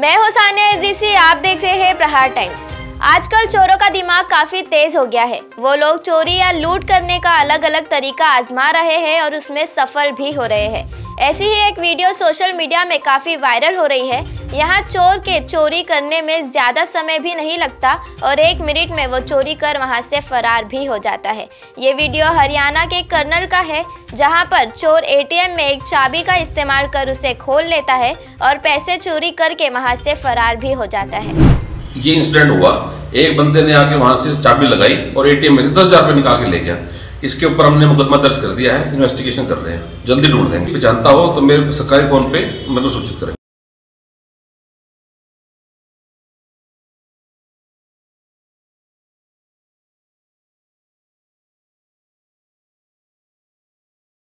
मैं हूँ सानिया एजीसी, आप देख रहे हैं प्रहार टाइम्स। आजकल चोरों का दिमाग काफ़ी तेज हो गया है। वो लोग चोरी या लूट करने का अलग अलग तरीका आजमा रहे हैं और उसमें सफल भी हो रहे हैं। ऐसी ही एक वीडियो सोशल मीडिया में काफ़ी वायरल हो रही है। यहाँ चोर के चोरी करने में ज़्यादा समय भी नहीं लगता और एक मिनट में वो चोरी कर वहाँ से फरार भी हो जाता है। ये वीडियो हरियाणा के कर्नल का है, जहाँ पर चोर एटीएम में एक चाबी का इस्तेमाल कर उसे खोल लेता है और पैसे चोरी करके वहाँ से फरार भी हो जाता है। ये इंसिडेंट हुआ। एक बंदे ने आके वहाँ से चाबी लगाई और एटीएम में से दस हज़ार निकाल के ले गया। इसके ऊपर हमने मुकदमा दर्ज कर दिया है इन्वेस्टिगेशन कर रहे हैं। जल्दी ढूंढ देंगे जानता हो तो मेरे सरकारी फ़ोन पे मतलब सूचित करें